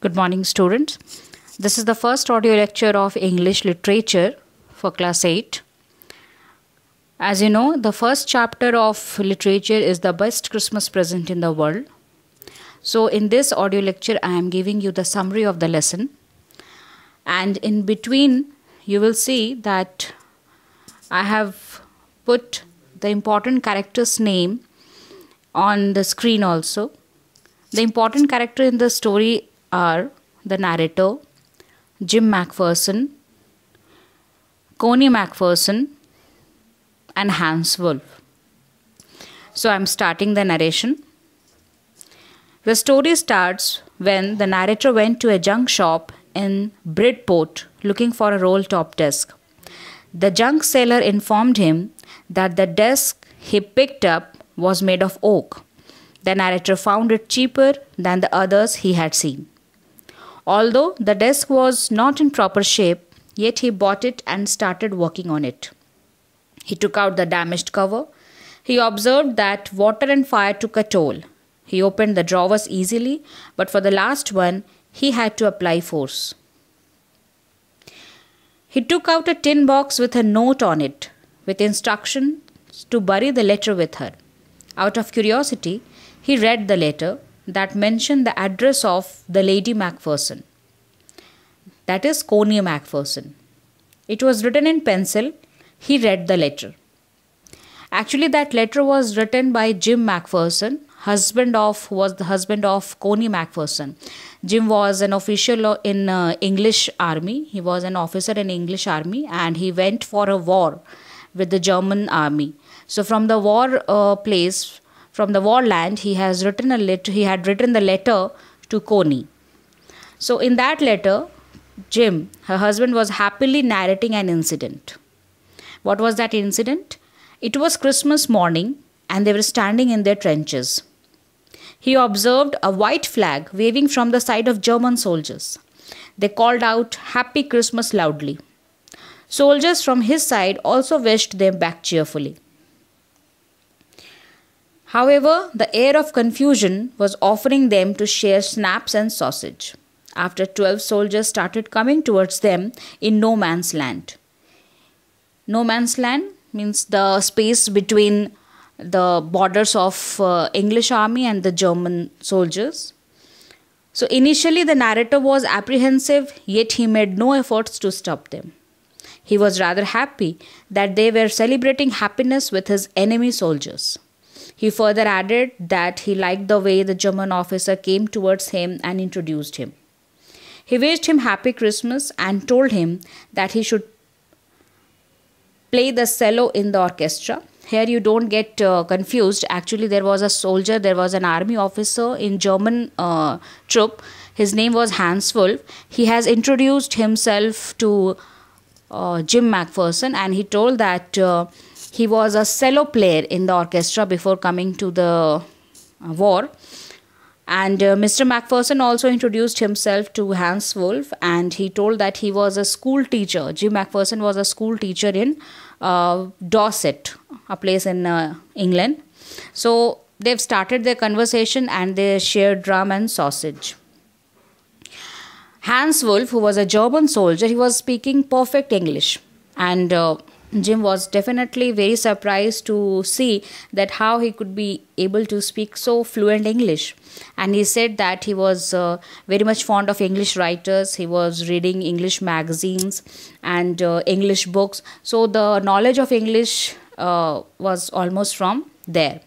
Good morning, students. This is the first audio lecture of English literature for class 8. As you know, the first chapter of literature is the best Christmas present in the world. So, in this audio lecture, I am giving you the summary of the lesson. And in between, you will see that I have put the important character's name on the screen also. The important character in the story are the narrator, Jim MacPherson, Connie MacPherson, and Hans Wolf. So I'm starting the narration. The story starts when the narrator went to a junk shop in Bridport looking for a roll top desk. The junk seller informed him that the desk he picked up was made of oak. The narrator found it cheaper than the others he had seen. Although the desk was not in proper shape, yet he bought it and started working on it. He took out the damaged cover. He observed that water and fire took a toll. He opened the drawers easily, but for the last one, he had to apply force. He took out a tin box with a note on it, with instructions to bury the letter with her. Out of curiosity, he read the letter that mentioned the address of the Lady Macpherson. That is Connie Macpherson. It was written in pencil. He read the letter. Actually, that letter was written by Jim Macpherson, husband of was the husband of Connie Macpherson. Jim was an official in uh, English army. He was an officer in English army, and he went for a war with the German army. So from the war uh, place, from the war land, he has written a letter. He had written the letter to Connie. So in that letter, Jim, her husband, was happily narrating an incident. What was that incident? It was Christmas morning, and they were standing in their trenches. He observed a white flag waving from the side of German soldiers. They called out Happy Christmas loudly. Soldiers from his side also wished them back cheerfully. However, the air of confusion was offering them to share schnapps and sausage. After 12 soldiers started coming towards them in no man's land. No man's land means the space between the borders of uh, English army and the German soldiers. So initially the narrator was apprehensive yet he made no efforts to stop them. He was rather happy that they were celebrating happiness with his enemy soldiers. He further added that he liked the way the German officer came towards him and introduced him. He wished him happy Christmas and told him that he should play the cello in the orchestra. Here you don't get uh, confused. Actually, there was a soldier, there was an army officer in German uh, troop. His name was Hans Wolf. He has introduced himself to uh, Jim McPherson and he told that uh, he was a cello player in the orchestra before coming to the uh, war. And uh, Mr. McPherson also introduced himself to Hans Wolf and he told that he was a school teacher. Jim McPherson was a school teacher in uh, Dorset, a place in uh, England. So they've started their conversation and they shared rum and sausage. Hans Wolf, who was a German soldier, he was speaking perfect English. And uh, Jim was definitely very surprised to see that how he could be able to speak so fluent English. And he said that he was uh, very much fond of English writers. He was reading English magazines and uh, English books. So the knowledge of English uh, was almost from there.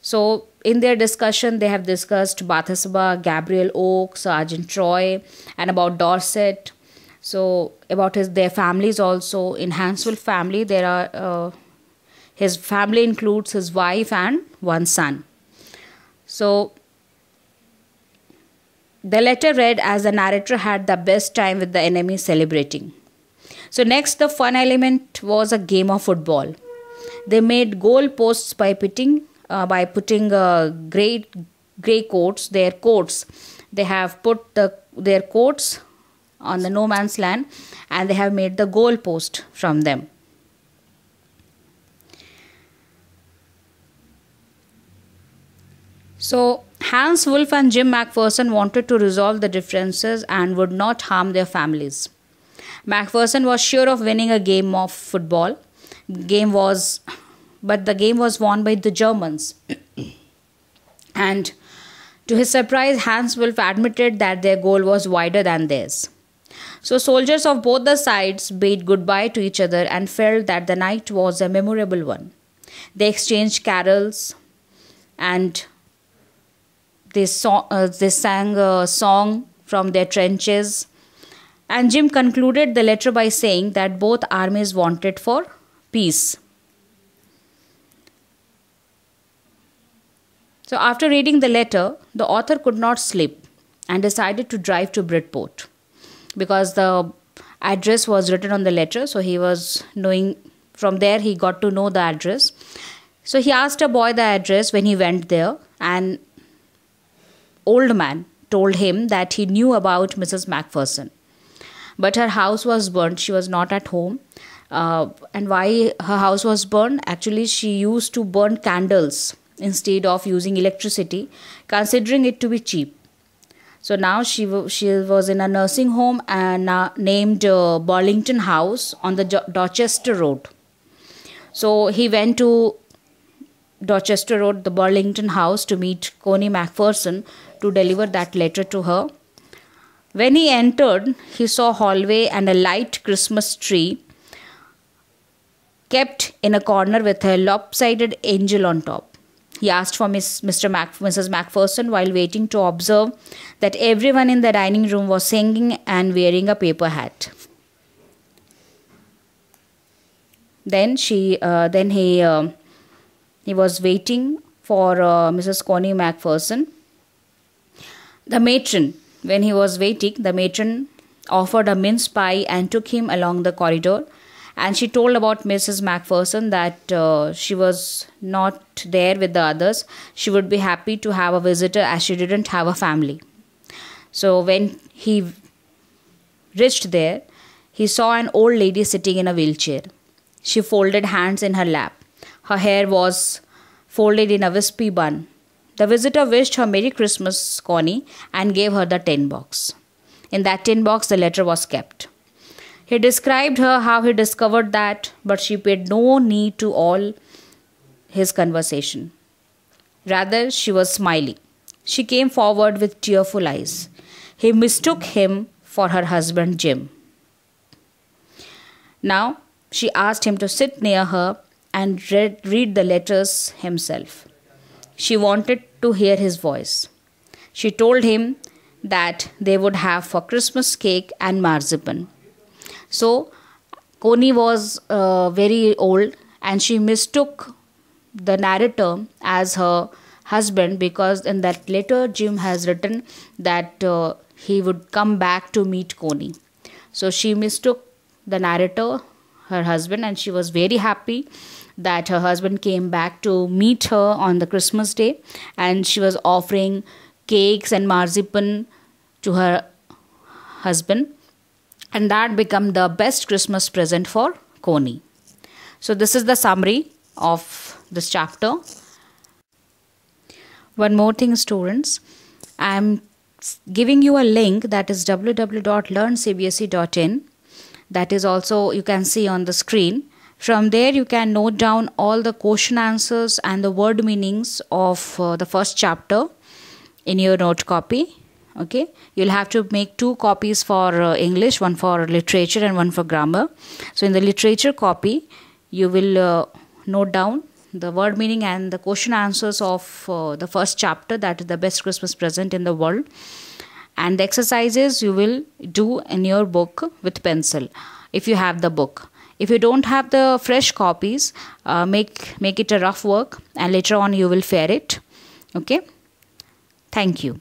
So in their discussion, they have discussed Bathsheba, Gabriel Oak, Sergeant Troy, and about Dorset so about his their families also in Hans Wolf family there are uh, his family includes his wife and one son. So the letter read as the narrator had the best time with the enemy celebrating. So next the fun element was a game of football. They made goal posts by putting uh, by putting uh, gray gray coats their coats. They have put the, their coats on the no man's land and they have made the goal post from them. So Hans Wolf and Jim McPherson wanted to resolve the differences and would not harm their families. McPherson was sure of winning a game of football. Game was, but the game was won by the Germans. and to his surprise, Hans Wolf admitted that their goal was wider than theirs. So soldiers of both the sides bade goodbye to each other and felt that the night was a memorable one. They exchanged carols and they, saw, uh, they sang a song from their trenches. And Jim concluded the letter by saying that both armies wanted for peace. So, after reading the letter, the author could not sleep and decided to drive to Bridport because the address was written on the letter. So, he was knowing from there, he got to know the address. So, he asked a boy the address when he went there, and old man told him that he knew about Mrs. MacPherson. But her house was burnt, she was not at home. Uh, and why her house was burned? Actually, she used to burn candles instead of using electricity, considering it to be cheap. So now she she was in a nursing home and uh, named uh, Burlington House on the Dorchester Road. So he went to Dorchester Road, the Burlington House, to meet Connie MacPherson to deliver that letter to her. When he entered, he saw hallway and a light Christmas tree kept in a corner with a lopsided angel on top. He asked for Miss, Mr. Mac, Mrs. MacPherson while waiting to observe that everyone in the dining room was singing and wearing a paper hat. Then she, uh, then he, uh, he was waiting for uh, Mrs. Connie MacPherson. The matron, when he was waiting, the matron offered a mince pie and took him along the corridor and she told about Mrs. MacPherson that uh, she was not there with the others. She would be happy to have a visitor as she didn't have a family. So when he reached there, he saw an old lady sitting in a wheelchair. She folded hands in her lap. Her hair was folded in a wispy bun. The visitor wished her Merry Christmas, Connie, and gave her the tin box. In that tin box, the letter was kept. He described her how he discovered that, but she paid no need to all his conversation. Rather, she was smiling. She came forward with tearful eyes. He mistook him for her husband Jim. Now, she asked him to sit near her and read, read the letters himself. She wanted to hear his voice. She told him that they would have for Christmas cake and marzipan so Connie was uh, very old and she mistook the narrator as her husband because in that letter Jim has written that uh, he would come back to meet Connie. So she mistook the narrator, her husband, and she was very happy that her husband came back to meet her on the Christmas day and she was offering cakes and marzipan to her husband and that become the best Christmas present for Connie. So this is the summary of this chapter. One more thing students, I am giving you a link that is www.learncbse.in that is also you can see on the screen. From there you can note down all the question answers and the word meanings of uh, the first chapter in your note copy okay? You'll have to make two copies for uh, english one for literature and one for grammar. So in the literature copy you will uh, note down the word meaning and the question answers of uh, the first chapter that is the best christmas present in the world. And the exercises you will do in your book with pencil if you have the book. If you don't have the fresh copies uh, make make it a rough work and later on you will fare it. Okay? Thank you